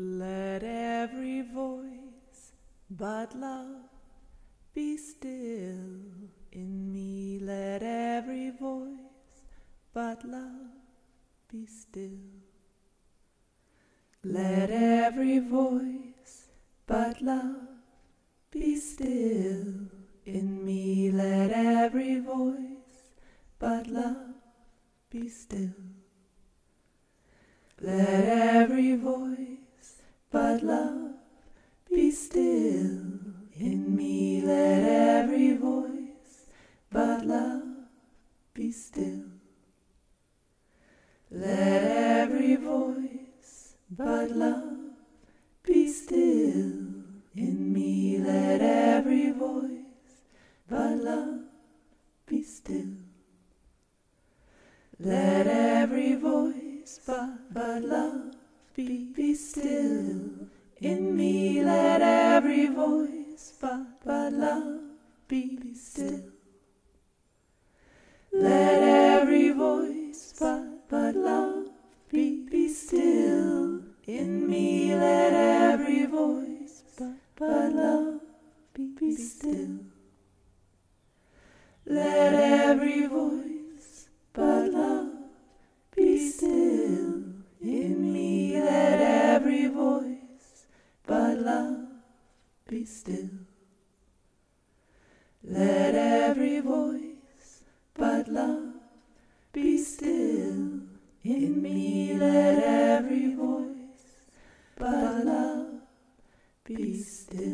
Let every voice but love be still in me. Let every voice but love be still. Let every voice but love be still in me. Let every voice but love be still. Let every voice but love be still in me. Let every voice but love be still. Let every voice but love be still in me. Let every voice but love be still. Let every voice but, but love be, be still in me. Let every voice but, but love be, be still. Let every voice but, but love be, be still in me. Let every voice but, but love be, be still. Let every voice voice but love be still. Let every voice but love be still in me. Let every voice but love be still.